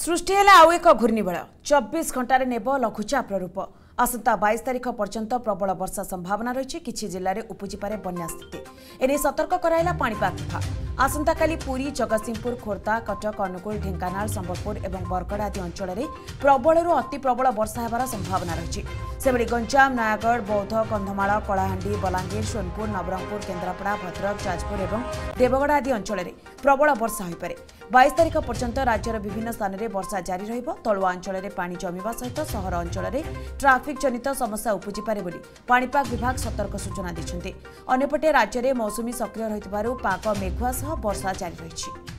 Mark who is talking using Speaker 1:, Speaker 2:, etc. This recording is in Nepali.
Speaker 1: सृष्टि आउ एक घुर्णीब चबिस घण्टा नेब लघुचाप रूप बैश तारिख पर्यंत प्रबल वर्षा सम्भावना सतर्क जुजिप गराइला पा आसताकाली पुरी सिंहपुर खोर्धा कटक अनुकूल ढेकाना संबलपुर ए बरगडा आदि अञ्चर प्रबल अति प्रबल वर्षा सम्भावना रहेछ गंजाम नयगढ बौद्ध कन्धमाल कलाहां बलांगीर सोनपुर नवरंगपुर केन्द्रापड़ा भद्रक जाजपुर देवगड़ आदि अञ्चले प्रबल वर्षा ବାଇଶ ତାରିଖ ପର୍ଯ୍ୟନ୍ତ ରାଜ୍ୟର ବିଭିନ୍ନ ସ୍ଥାନରେ ବର୍ଷା ଜାରି ରହିବ ତଳୁଆ ଅଞ୍ଚଳରେ ପାଣି ଜମିବା ସହିତ ସହର ଅଞ୍ଚଳରେ ଟ୍ରାଫିକ୍ ଜନିତ ସମସ୍ୟା ଉପୁଜିପାରେ ବୋଲି ପାଣିପାଗ ବିଭାଗ ସତର୍କ ସୂଚନା ଦେଇଛନ୍ତି ଅନ୍ୟପଟେ ରାଜ୍ୟରେ ମୌସୁମୀ ସକ୍ରିୟ ରହିଥିବାରୁ ପାଗ ମେଘୁଆ ସହ ବର୍ଷା ଜାରି ରହିଛି